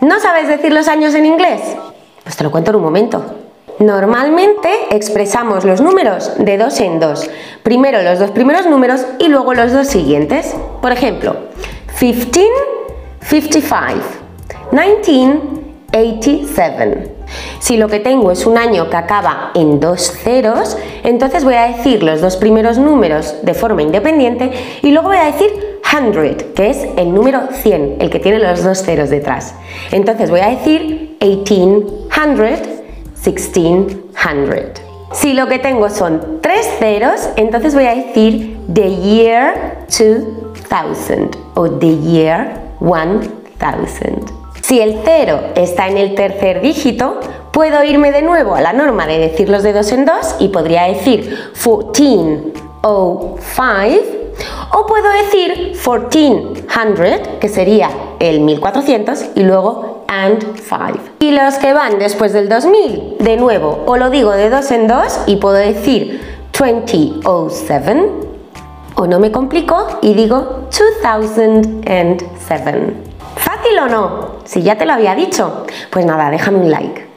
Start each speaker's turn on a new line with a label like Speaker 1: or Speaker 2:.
Speaker 1: ¿No sabes decir los años en inglés? Pues te lo cuento en un momento. Normalmente expresamos los números de dos en dos. Primero los dos primeros números y luego los dos siguientes. Por ejemplo, 15, 55, 19, 87. Si lo que tengo es un año que acaba en dos ceros, entonces voy a decir los dos primeros números de forma independiente y luego voy a decir 100, que es el número 100, el que tiene los dos ceros detrás. Entonces voy a decir 1800 1600. Si lo que tengo son tres ceros, entonces voy a decir the year 2000 o the year 1000. Si el cero está en el tercer dígito, puedo irme de nuevo a la norma de decir los de dos en dos y podría decir 1405 o puedo decir 1400, que sería el 1400, y luego and 5. Y los que van después del 2000, de nuevo, o lo digo de dos en dos y puedo decir 2007, o no me complico y digo 2007. ¿Fácil o no? Si ya te lo había dicho. Pues nada, déjame un like.